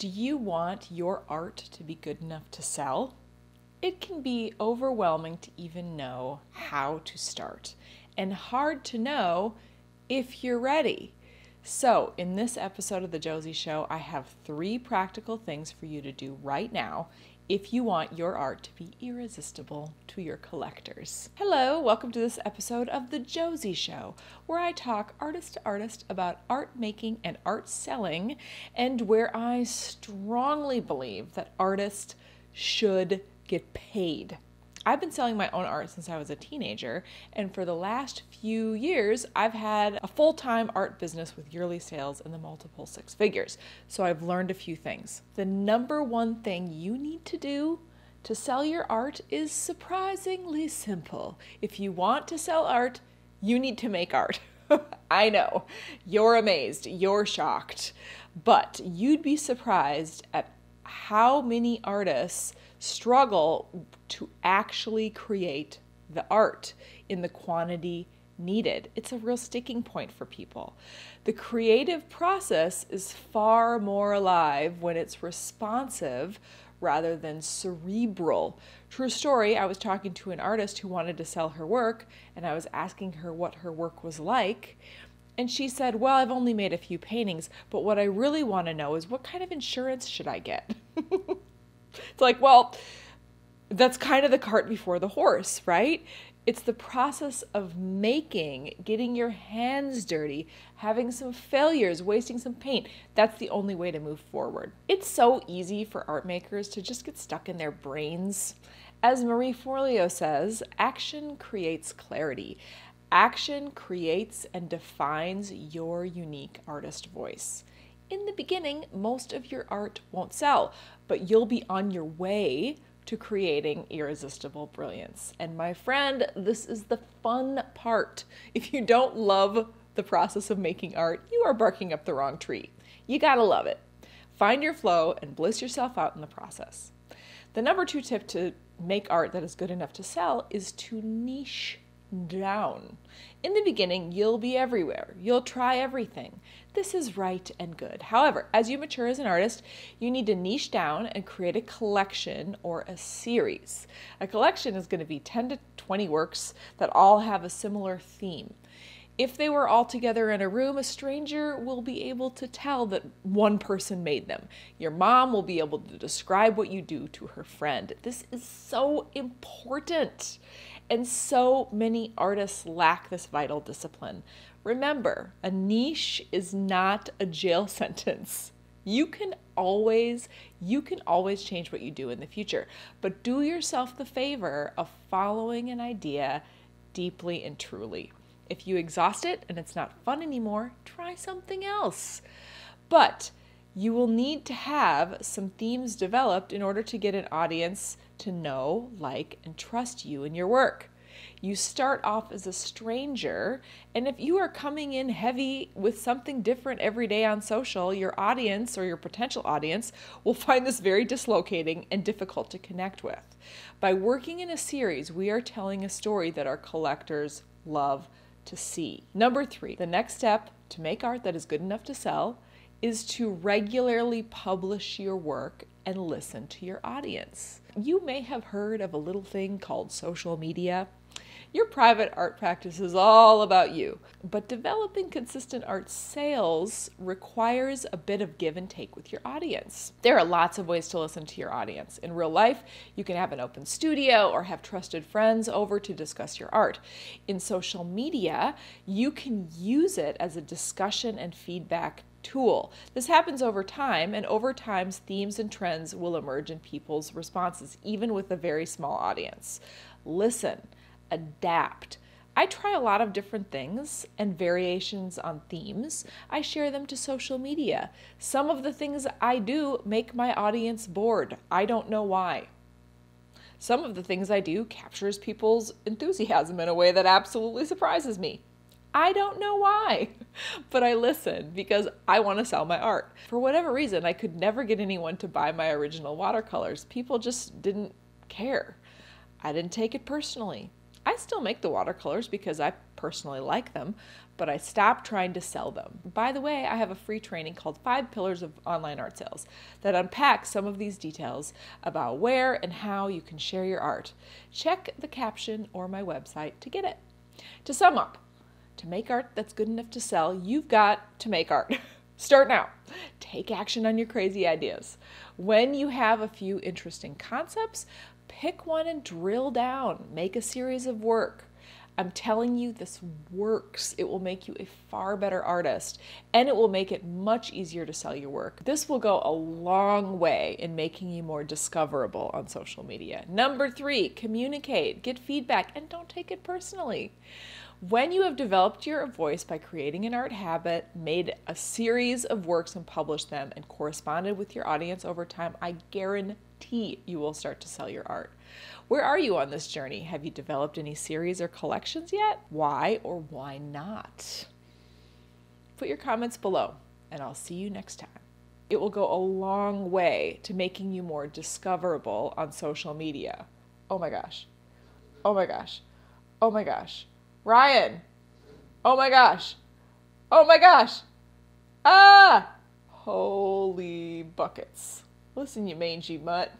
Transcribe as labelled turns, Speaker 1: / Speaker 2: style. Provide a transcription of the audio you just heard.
Speaker 1: Do you want your art to be good enough to sell? It can be overwhelming to even know how to start and hard to know if you're ready. So, in this episode of The Josie Show, I have three practical things for you to do right now if you want your art to be irresistible to your collectors. Hello, welcome to this episode of The Josie Show, where I talk artist to artist about art making and art selling, and where I strongly believe that artists should get paid I've been selling my own art since I was a teenager, and for the last few years, I've had a full time art business with yearly sales in the multiple six figures. So I've learned a few things. The number one thing you need to do to sell your art is surprisingly simple. If you want to sell art, you need to make art. I know, you're amazed, you're shocked, but you'd be surprised at how many artists struggle to actually create the art in the quantity needed. It's a real sticking point for people. The creative process is far more alive when it's responsive rather than cerebral. True story, I was talking to an artist who wanted to sell her work, and I was asking her what her work was like. And she said, Well, I've only made a few paintings, but what I really want to know is what kind of insurance should I get? it's like, well, that's kind of the cart before the horse, right? It's the process of making, getting your hands dirty, having some failures, wasting some paint. That's the only way to move forward. It's so easy for art makers to just get stuck in their brains. As Marie Forleo says, action creates clarity. Action creates and defines your unique artist voice. In the beginning, most of your art won't sell, but you'll be on your way to creating irresistible brilliance. And my friend, this is the fun part. If you don't love the process of making art, you are barking up the wrong tree. You gotta love it. Find your flow and bliss yourself out in the process. The number two tip to make art that is good enough to sell is to niche down. In the beginning, you'll be everywhere. You'll try everything. This is right and good. However, as you mature as an artist, you need to niche down and create a collection or a series. A collection is going to be 10 to 20 works that all have a similar theme. If they were all together in a room, a stranger will be able to tell that one person made them. Your mom will be able to describe what you do to her friend. This is so important. And so many artists lack this vital discipline. Remember, a niche is not a jail sentence. You can always you can always change what you do in the future, but do yourself the favor of following an idea deeply and truly. If you exhaust it and it's not fun anymore, try something else. But you will need to have some themes developed in order to get an audience to know, like, and trust you and your work. You start off as a stranger, and if you are coming in heavy with something different every day on social, your audience or your potential audience will find this very dislocating and difficult to connect with. By working in a series, we are telling a story that our collectors love to see. Number three, the next step to make art that is good enough to sell is to regularly publish your work and listen to your audience. You may have heard of a little thing called social media. Your private art practice is all about you, but developing consistent art sales requires a bit of give and take with your audience. There are lots of ways to listen to your audience. In real life, you can have an open studio or have trusted friends over to discuss your art. In social media, you can use it as a discussion and feedback tool. This happens over time, and over time, themes and trends will emerge in people's responses, even with a very small audience. Listen adapt. I try a lot of different things and variations on themes. I share them to social media. Some of the things I do make my audience bored. I don't know why. Some of the things I do captures people's enthusiasm in a way that absolutely surprises me. I don't know why, but I listen because I want to sell my art. For whatever reason, I could never get anyone to buy my original watercolors. People just didn't care. I didn't take it personally. I still make the watercolors because I personally like them, but I stopped trying to sell them. By the way, I have a free training called Five Pillars of Online Art Sales that unpacks some of these details about where and how you can share your art. Check the caption or my website to get it. To sum up, to make art that's good enough to sell, you've got to make art. Start now. Take action on your crazy ideas. When you have a few interesting concepts, pick one and drill down. Make a series of work. I'm telling you, this works. It will make you a far better artist and it will make it much easier to sell your work. This will go a long way in making you more discoverable on social media. Number three, communicate, get feedback, and don't take it personally. When you have developed your voice by creating an art habit, made a series of works and published them, and corresponded with your audience over time, I guarantee you will start to sell your art. Where are you on this journey? Have you developed any series or collections yet? Why or why not? Put your comments below, and I'll see you next time. It will go a long way to making you more discoverable on social media. Oh my gosh. Oh my gosh. Oh my gosh. Ryan. Oh my gosh. Oh my gosh. Ah! Holy buckets. Listen, you mangy mutt.